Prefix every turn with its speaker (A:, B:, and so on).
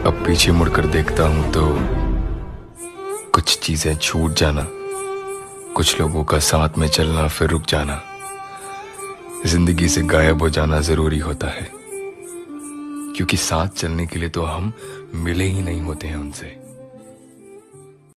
A: अब पीछे मुड़कर देखता हूँ तो कुछ चीज़ें छूट जाना, कुछ लोगों का साथ में चलना, फिर रुक जाना। ज़िंदगी से गायब हो जाना ज़रूरी होता है, क्योंकि साथ चलने के लिए तो हम मिले ही नहीं होते हैं उनसे।